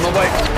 não vai.